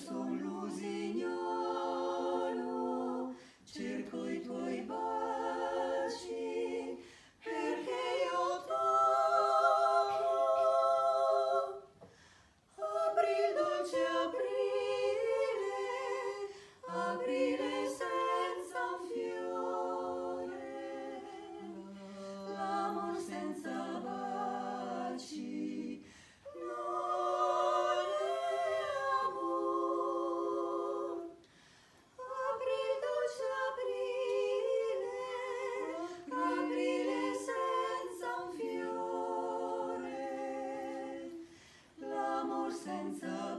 solo, lusignolo cerco senza